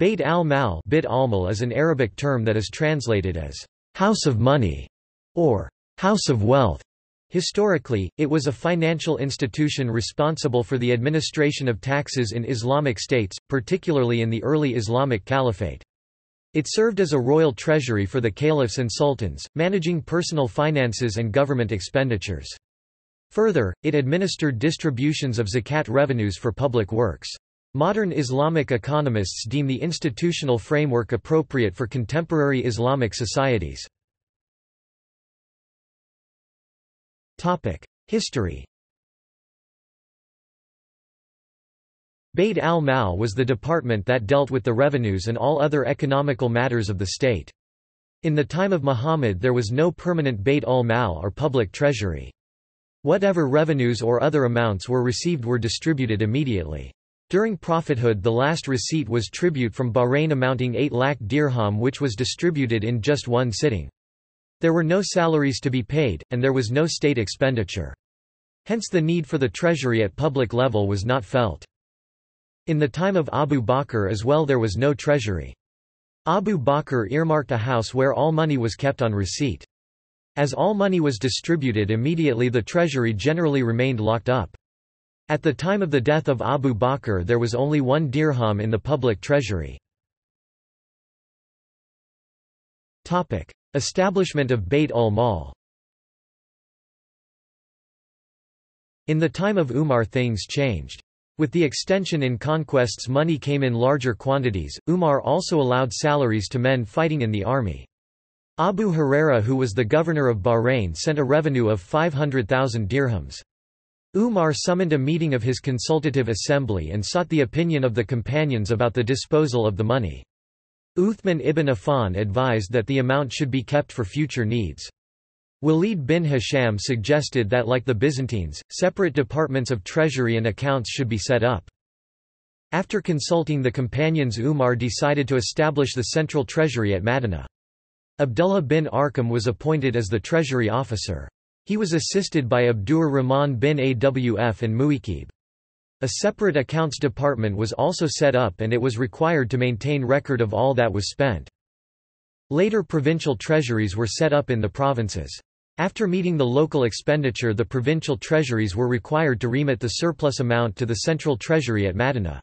Bayt al-Mal is an Arabic term that is translated as house of money or house of wealth. Historically, it was a financial institution responsible for the administration of taxes in Islamic states, particularly in the early Islamic Caliphate. It served as a royal treasury for the caliphs and sultans, managing personal finances and government expenditures. Further, it administered distributions of zakat revenues for public works. Modern Islamic economists deem the institutional framework appropriate for contemporary Islamic societies. History Bayt al-Mal was the department that dealt with the revenues and all other economical matters of the state. In the time of Muhammad there was no permanent Bayt al-Mal or public treasury. Whatever revenues or other amounts were received were distributed immediately. During prophethood the last receipt was tribute from Bahrain amounting 8 lakh dirham which was distributed in just one sitting. There were no salaries to be paid, and there was no state expenditure. Hence the need for the treasury at public level was not felt. In the time of Abu Bakr as well there was no treasury. Abu Bakr earmarked a house where all money was kept on receipt. As all money was distributed immediately the treasury generally remained locked up. At the time of the death of Abu Bakr there was only one dirham in the public treasury. Establishment of Bayt al-Mal In the time of Umar things changed. With the extension in conquests money came in larger quantities, Umar also allowed salaries to men fighting in the army. Abu Huraira who was the governor of Bahrain sent a revenue of 500,000 dirhams. Umar summoned a meeting of his consultative assembly and sought the opinion of the companions about the disposal of the money. Uthman ibn Affan advised that the amount should be kept for future needs. Walid bin Hisham suggested that like the Byzantines, separate departments of treasury and accounts should be set up. After consulting the companions Umar decided to establish the central treasury at Madinah. Abdullah bin Arqam was appointed as the treasury officer. He was assisted by Abdur Rahman bin Awf and Muikib. A separate accounts department was also set up and it was required to maintain record of all that was spent. Later provincial treasuries were set up in the provinces. After meeting the local expenditure the provincial treasuries were required to remit the surplus amount to the central treasury at Madinah.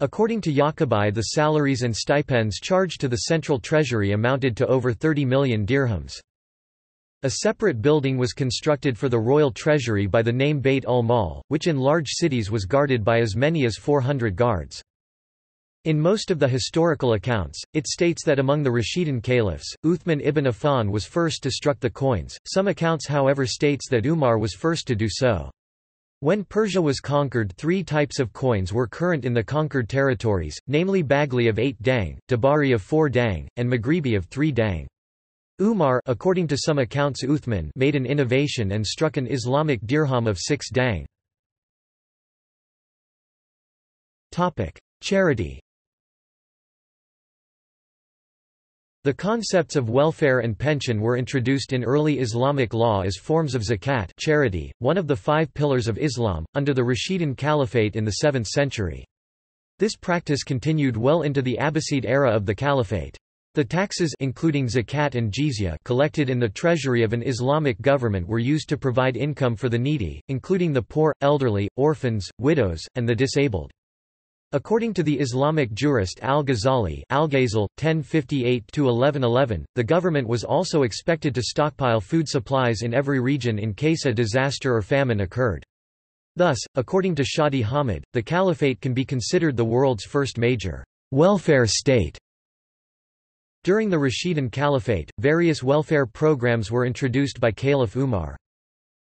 According to Yaqubi the salaries and stipends charged to the central treasury amounted to over 30 million dirhams. A separate building was constructed for the royal treasury by the name Beit ul-Mal, which in large cities was guarded by as many as 400 guards. In most of the historical accounts, it states that among the Rashidun caliphs, Uthman ibn Affan was first to struck the coins, some accounts however states that Umar was first to do so. When Persia was conquered three types of coins were current in the conquered territories, namely Baghli of 8 dang, Dabari of 4 dang, and Maghribi of 3 dang. Umar according to some accounts Uthman made an innovation and struck an Islamic dirham of 6 dang. Charity The concepts of welfare and pension were introduced in early Islamic law as forms of zakat charity, one of the five pillars of Islam, under the Rashidun Caliphate in the 7th century. This practice continued well into the Abbasid era of the Caliphate. The taxes including zakat and jizya collected in the treasury of an Islamic government were used to provide income for the needy, including the poor, elderly, orphans, widows, and the disabled. According to the Islamic jurist Al-Ghazali Algazel, 1058-1111, the government was also expected to stockpile food supplies in every region in case a disaster or famine occurred. Thus, according to Shadi Hamid, the caliphate can be considered the world's first major welfare state. During the Rashidun Caliphate, various welfare programs were introduced by Caliph Umar.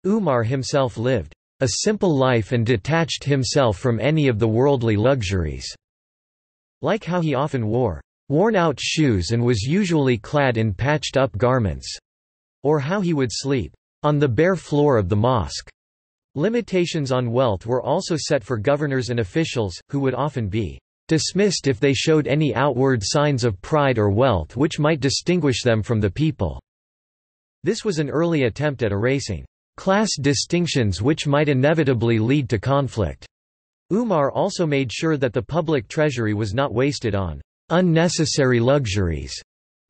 Umar himself lived a simple life and detached himself from any of the worldly luxuries, like how he often wore worn-out shoes and was usually clad in patched-up garments, or how he would sleep on the bare floor of the mosque. Limitations on wealth were also set for governors and officials, who would often be dismissed if they showed any outward signs of pride or wealth which might distinguish them from the people. This was an early attempt at erasing class distinctions which might inevitably lead to conflict. Umar also made sure that the public treasury was not wasted on unnecessary luxuries,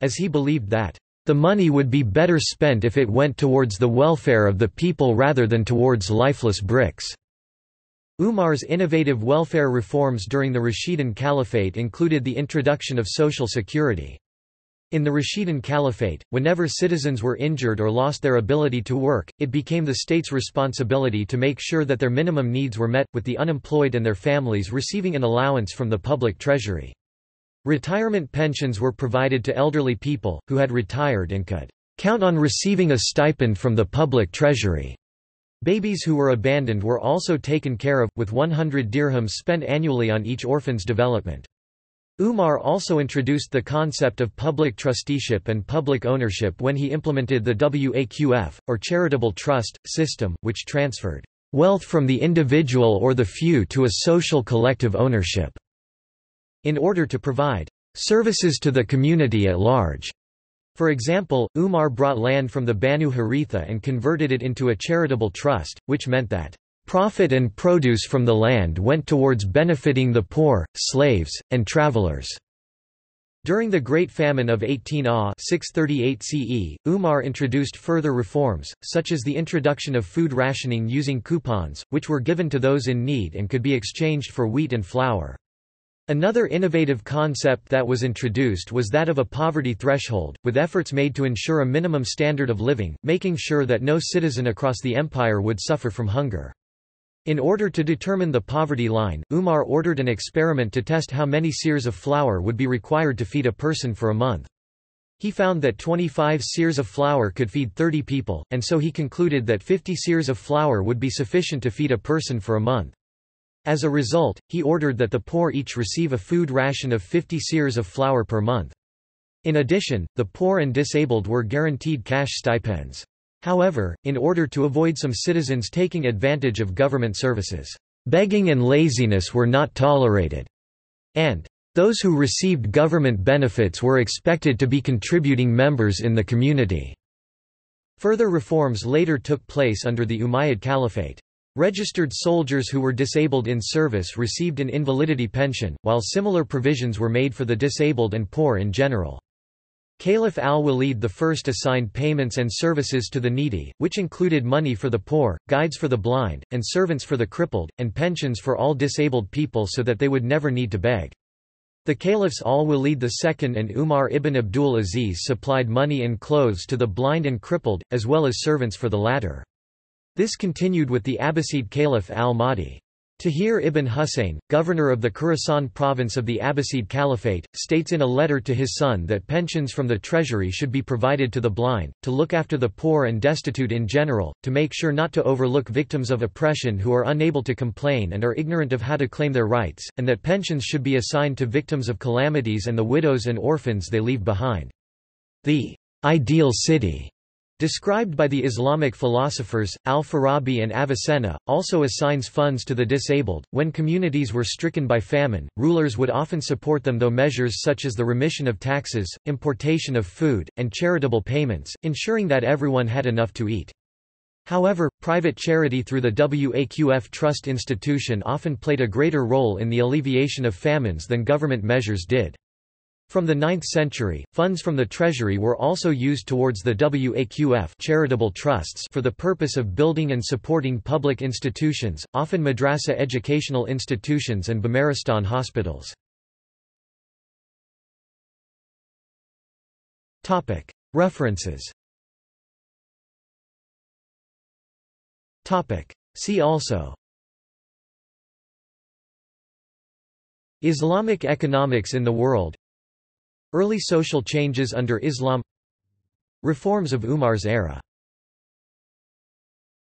as he believed that the money would be better spent if it went towards the welfare of the people rather than towards lifeless bricks. Umar's innovative welfare reforms during the Rashidun Caliphate included the introduction of social security. In the Rashidun Caliphate, whenever citizens were injured or lost their ability to work, it became the state's responsibility to make sure that their minimum needs were met, with the unemployed and their families receiving an allowance from the public treasury. Retirement pensions were provided to elderly people, who had retired and could count on receiving a stipend from the public treasury. Babies who were abandoned were also taken care of, with 100 dirhams spent annually on each orphan's development. Umar also introduced the concept of public trusteeship and public ownership when he implemented the WAQF, or charitable trust, system, which transferred wealth from the individual or the few to a social collective ownership, in order to provide services to the community at large. For example, Umar brought land from the Banu Haritha and converted it into a charitable trust, which meant that Profit and produce from the land went towards benefiting the poor, slaves, and travelers. During the Great Famine of 18 AH 638 CE, Umar introduced further reforms, such as the introduction of food rationing using coupons, which were given to those in need and could be exchanged for wheat and flour. Another innovative concept that was introduced was that of a poverty threshold, with efforts made to ensure a minimum standard of living, making sure that no citizen across the empire would suffer from hunger. In order to determine the poverty line, Umar ordered an experiment to test how many seers of flour would be required to feed a person for a month. He found that 25 seers of flour could feed 30 people, and so he concluded that 50 seers of flour would be sufficient to feed a person for a month. As a result, he ordered that the poor each receive a food ration of 50 seers of flour per month. In addition, the poor and disabled were guaranteed cash stipends. However, in order to avoid some citizens taking advantage of government services, begging and laziness were not tolerated, and those who received government benefits were expected to be contributing members in the community. Further reforms later took place under the Umayyad Caliphate. Registered soldiers who were disabled in service received an invalidity pension, while similar provisions were made for the disabled and poor in general. Caliph al-Walid I assigned payments and services to the needy, which included money for the poor, guides for the blind, and servants for the crippled, and pensions for all disabled people so that they would never need to beg. The caliphs al-Walid II and Umar ibn Abdul Aziz supplied money and clothes to the blind and crippled, as well as servants for the latter. This continued with the Abbasid Caliph al-Mahdi. Tahir ibn Husayn, governor of the Khorasan province of the Abbasid Caliphate, states in a letter to his son that pensions from the treasury should be provided to the blind, to look after the poor and destitute in general, to make sure not to overlook victims of oppression who are unable to complain and are ignorant of how to claim their rights, and that pensions should be assigned to victims of calamities and the widows and orphans they leave behind. The ideal city Described by the Islamic philosophers, al-Farabi and Avicenna, also assigns funds to the disabled. When communities were stricken by famine, rulers would often support them though measures such as the remission of taxes, importation of food, and charitable payments, ensuring that everyone had enough to eat. However, private charity through the WAQF Trust institution often played a greater role in the alleviation of famines than government measures did. From the 9th century, funds from the treasury were also used towards the WAQF charitable trusts for the purpose of building and supporting public institutions, often madrasa educational institutions and Bimaristan hospitals. References. See also. Islamic economics in the world Early social changes under Islam. Reforms of Umar's era